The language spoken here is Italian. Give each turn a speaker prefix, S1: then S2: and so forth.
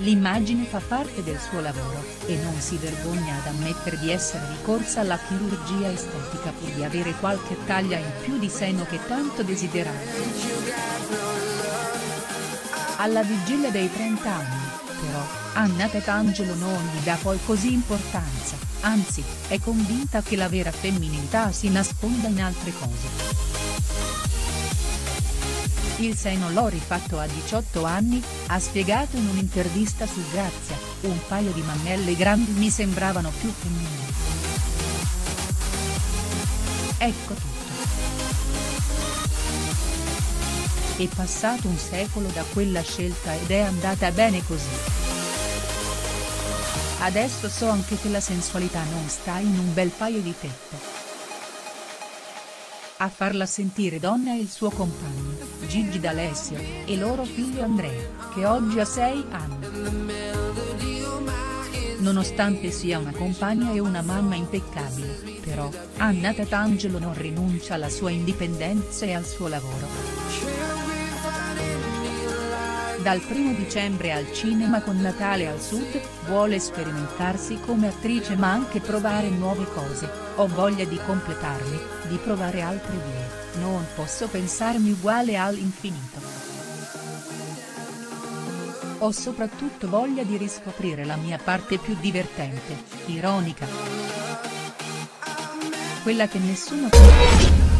S1: L'immagine fa parte del suo lavoro, e non si vergogna ad ammettere di essere ricorsa alla chirurgia estetica pur di avere qualche taglia in più di seno che tanto desiderava. Alla vigilia dei 30 anni, però, Anna Tetangelo non gli dà poi così importanza, anzi, è convinta che la vera femminilità si nasconda in altre cose. Il seno l'ho rifatto a 18 anni, ha spiegato in un'intervista su Grazia, un paio di mammelle grandi mi sembravano più femminili. Ecco tutto. È passato un secolo da quella scelta ed è andata bene così. Adesso so anche che la sensualità non sta in un bel paio di tette. A farla sentire donna è il suo compagno, Gigi D'Alessio, e loro figlio Andrea, che oggi ha 6 anni. Nonostante sia una compagna e una mamma impeccabile, però, Anna Tatangelo non rinuncia alla sua indipendenza e al suo lavoro. Dal 1 dicembre al cinema con Natale al Sud, vuole sperimentarsi come attrice ma anche provare nuove cose, ho voglia di completarmi, di provare altre vie, non posso pensarmi uguale all'infinito. Ho soprattutto voglia di riscoprire la mia parte più divertente, ironica. Quella che nessuno conosce.